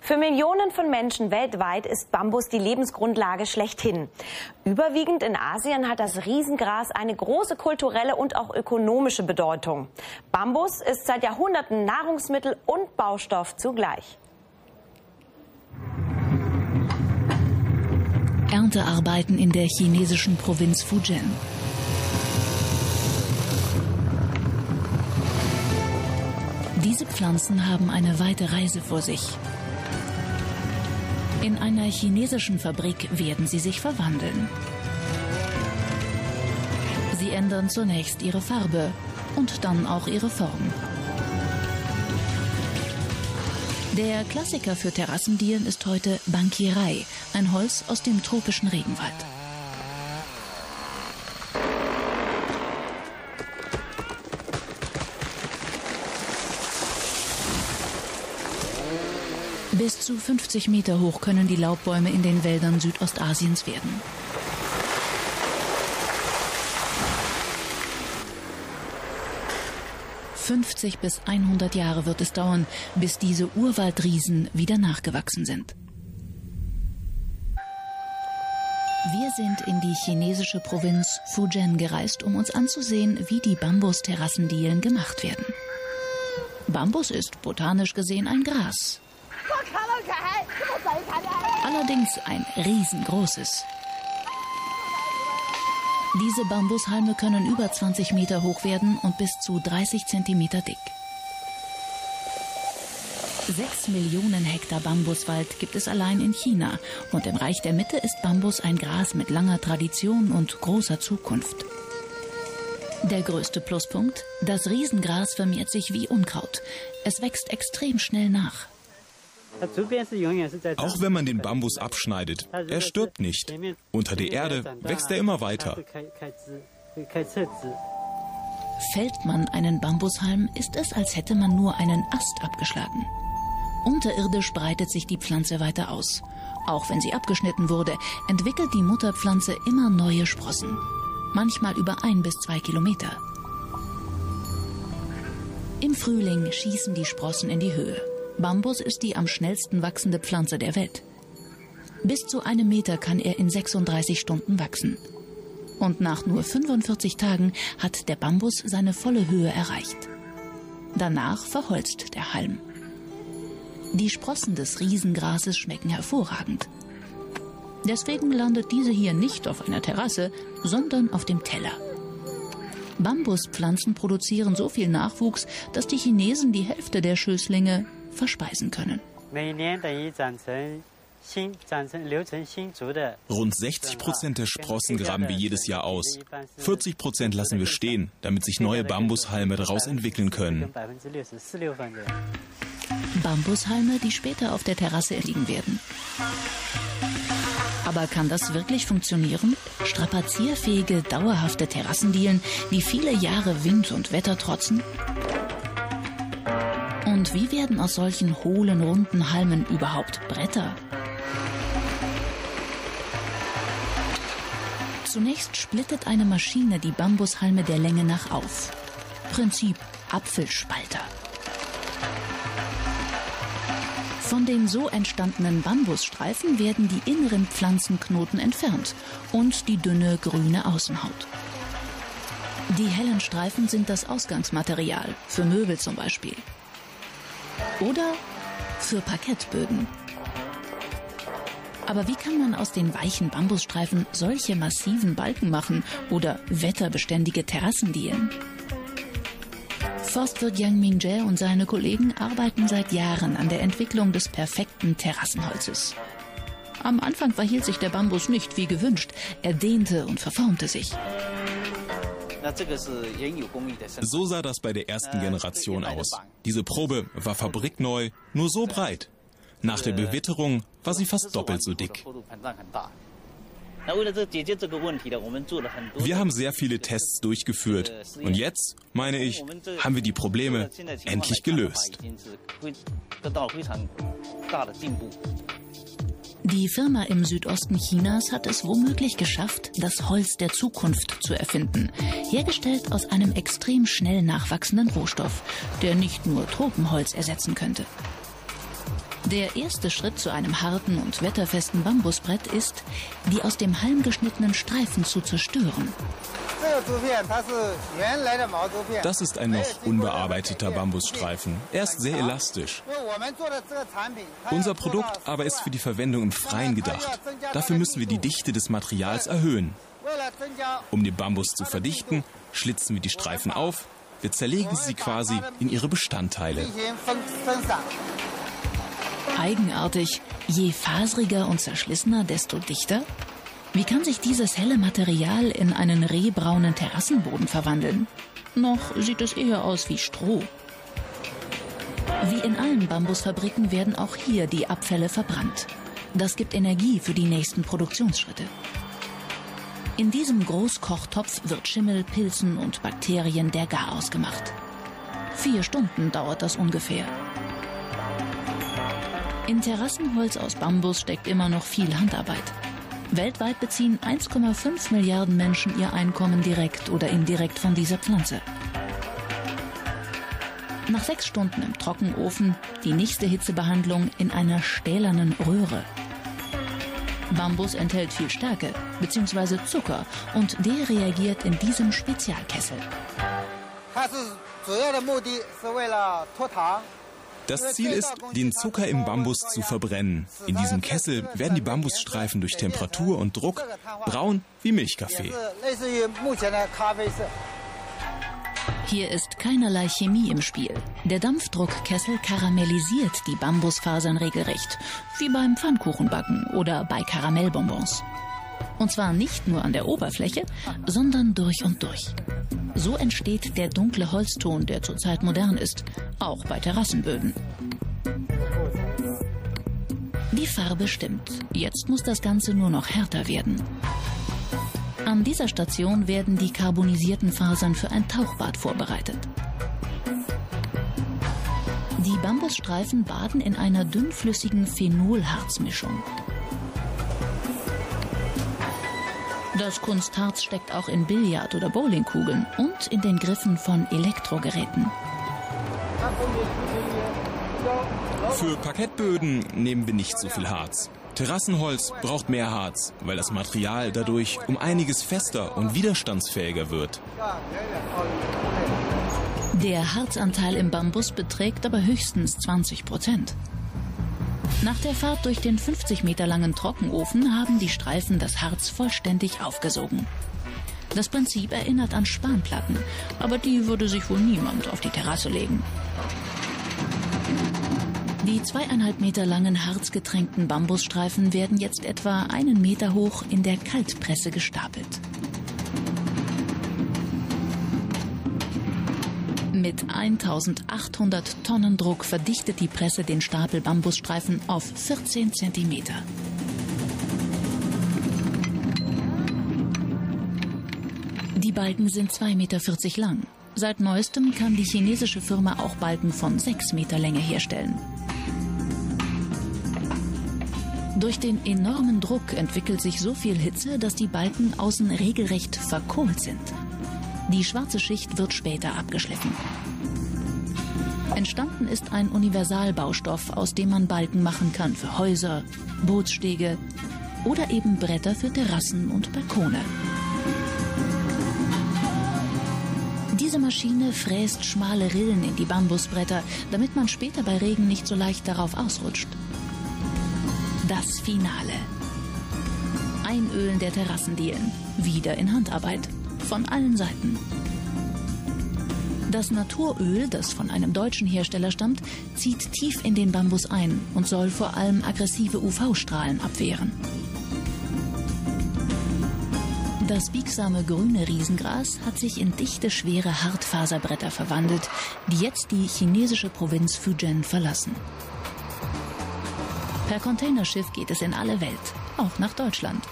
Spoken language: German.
Für Millionen von Menschen weltweit ist Bambus die Lebensgrundlage schlechthin. Überwiegend in Asien hat das Riesengras eine große kulturelle und auch ökonomische Bedeutung. Bambus ist seit Jahrhunderten Nahrungsmittel und Baustoff zugleich. Erntearbeiten in der chinesischen Provinz Fujian. Diese Pflanzen haben eine weite Reise vor sich. In einer chinesischen Fabrik werden sie sich verwandeln. Sie ändern zunächst ihre Farbe und dann auch ihre Form. Der Klassiker für Terrassendielen ist heute Bankirai, ein Holz aus dem tropischen Regenwald. Bis zu 50 Meter hoch können die Laubbäume in den Wäldern Südostasiens werden. »50 bis 100 Jahre wird es dauern, bis diese Urwaldriesen wieder nachgewachsen sind.« Wir sind in die chinesische Provinz Fujian gereist, um uns anzusehen, wie die Bambusterrassendielen gemacht werden. Bambus ist botanisch gesehen ein Gras, Allerdings ein riesengroßes. Diese Bambushalme können über 20 Meter hoch werden und bis zu 30 Zentimeter dick. Sechs Millionen Hektar Bambuswald gibt es allein in China und im Reich der Mitte ist Bambus ein Gras mit langer Tradition und großer Zukunft. Der größte Pluspunkt, das Riesengras vermehrt sich wie Unkraut. Es wächst extrem schnell nach. Auch wenn man den Bambus abschneidet, er stirbt nicht. Unter der Erde wächst er immer weiter. Fällt man einen Bambushalm, ist es, als hätte man nur einen Ast abgeschlagen. Unterirdisch breitet sich die Pflanze weiter aus. Auch wenn sie abgeschnitten wurde, entwickelt die Mutterpflanze immer neue Sprossen. Manchmal über ein bis zwei Kilometer. Im Frühling schießen die Sprossen in die Höhe. Bambus ist die am schnellsten wachsende Pflanze der Welt. Bis zu einem Meter kann er in 36 Stunden wachsen. Und nach nur 45 Tagen hat der Bambus seine volle Höhe erreicht. Danach verholzt der Halm. Die Sprossen des Riesengrases schmecken hervorragend. Deswegen landet diese hier nicht auf einer Terrasse, sondern auf dem Teller. Bambuspflanzen produzieren so viel Nachwuchs, dass die Chinesen die Hälfte der Schößlinge verspeisen können. Rund 60 Prozent der Sprossen graben wir jedes Jahr aus. 40 Prozent lassen wir stehen, damit sich neue Bambushalme daraus entwickeln können. Bambushalme, die später auf der Terrasse liegen werden. Aber kann das wirklich funktionieren? Strapazierfähige, dauerhafte Terrassendielen, die viele Jahre Wind und Wetter trotzen? Und wie werden aus solchen hohlen, runden Halmen überhaupt Bretter? Zunächst splittet eine Maschine die Bambushalme der Länge nach auf. Prinzip Apfelspalter. Von den so entstandenen Bambusstreifen werden die inneren Pflanzenknoten entfernt und die dünne grüne Außenhaut. Die hellen Streifen sind das Ausgangsmaterial, für Möbel zum Beispiel oder für Parkettböden. Aber wie kann man aus den weichen Bambusstreifen solche massiven Balken machen oder wetterbeständige Terrassendielen? Forstwirt Yang Mingje und seine Kollegen arbeiten seit Jahren an der Entwicklung des perfekten Terrassenholzes. Am Anfang verhielt sich der Bambus nicht wie gewünscht. Er dehnte und verformte sich. So sah das bei der ersten Generation aus. Diese Probe war fabrikneu, nur so breit. Nach der Bewitterung war sie fast doppelt so dick. Wir haben sehr viele Tests durchgeführt und jetzt, meine ich, haben wir die Probleme endlich gelöst. Die Firma im Südosten Chinas hat es womöglich geschafft, das Holz der Zukunft zu erfinden, hergestellt aus einem extrem schnell nachwachsenden Rohstoff, der nicht nur Tropenholz ersetzen könnte. Der erste Schritt zu einem harten und wetterfesten Bambusbrett ist, die aus dem Halm geschnittenen Streifen zu zerstören. Das ist ein noch unbearbeiteter Bambusstreifen. Er ist sehr elastisch. Unser Produkt aber ist für die Verwendung im Freien gedacht. Dafür müssen wir die Dichte des Materials erhöhen. Um den Bambus zu verdichten, schlitzen wir die Streifen auf, wir zerlegen sie quasi in ihre Bestandteile. Eigenartig, je faseriger und zerschlissener, desto dichter? Wie kann sich dieses helle Material in einen rehbraunen Terrassenboden verwandeln? Noch sieht es eher aus wie Stroh. Wie in allen Bambusfabriken werden auch hier die Abfälle verbrannt. Das gibt Energie für die nächsten Produktionsschritte. In diesem Großkochtopf wird Schimmel, Pilzen und Bakterien der Garaus gemacht. Vier Stunden dauert das ungefähr. In Terrassenholz aus Bambus steckt immer noch viel Handarbeit. Weltweit beziehen 1,5 Milliarden Menschen ihr Einkommen direkt oder indirekt von dieser Pflanze. Nach sechs Stunden im Trockenofen die nächste Hitzebehandlung in einer stählernen Röhre. Bambus enthält viel Stärke bzw. Zucker und der reagiert in diesem Spezialkessel. Das Ziel ist, den Zucker im Bambus zu verbrennen. In diesem Kessel werden die Bambusstreifen durch Temperatur und Druck braun wie Milchkaffee. Hier ist keinerlei Chemie im Spiel. Der Dampfdruckkessel karamellisiert die Bambusfasern regelrecht, wie beim Pfannkuchenbacken oder bei Karamellbonbons. Und zwar nicht nur an der Oberfläche, sondern durch und durch. So entsteht der dunkle Holzton, der zurzeit modern ist, auch bei Terrassenböden. Die Farbe stimmt. Jetzt muss das Ganze nur noch härter werden. An dieser Station werden die karbonisierten Fasern für ein Tauchbad vorbereitet. Die Bambusstreifen baden in einer dünnflüssigen Phenolharzmischung. Das Kunstharz steckt auch in Billard- oder Bowlingkugeln und in den Griffen von Elektrogeräten. Für Parkettböden nehmen wir nicht so viel Harz. Terrassenholz braucht mehr Harz, weil das Material dadurch um einiges fester und widerstandsfähiger wird. Der Harzanteil im Bambus beträgt aber höchstens 20 Prozent. Nach der Fahrt durch den 50 Meter langen Trockenofen haben die Streifen das Harz vollständig aufgesogen. Das Prinzip erinnert an Spanplatten, aber die würde sich wohl niemand auf die Terrasse legen. Die zweieinhalb Meter langen harzgetränkten Bambusstreifen werden jetzt etwa einen Meter hoch in der Kaltpresse gestapelt. Mit 1800 Tonnen Druck verdichtet die Presse den Stapel Bambusstreifen auf 14 Zentimeter. Die Balken sind 2,40 Meter lang. Seit neuestem kann die chinesische Firma auch Balken von 6 Meter Länge herstellen. Durch den enormen Druck entwickelt sich so viel Hitze, dass die Balken außen regelrecht verkohlt sind. Die schwarze Schicht wird später abgeschliffen. Entstanden ist ein Universalbaustoff, aus dem man Balken machen kann für Häuser, Bootsstege oder eben Bretter für Terrassen und Balkone. Diese Maschine fräst schmale Rillen in die Bambusbretter, damit man später bei Regen nicht so leicht darauf ausrutscht. Das Finale. Einölen der Terrassendielen. Wieder in Handarbeit von allen Seiten. Das Naturöl, das von einem deutschen Hersteller stammt, zieht tief in den Bambus ein und soll vor allem aggressive UV-Strahlen abwehren. Das biegsame grüne Riesengras hat sich in dichte, schwere Hartfaserbretter verwandelt, die jetzt die chinesische Provinz Fujian verlassen. Per Containerschiff geht es in alle Welt, auch nach Deutschland.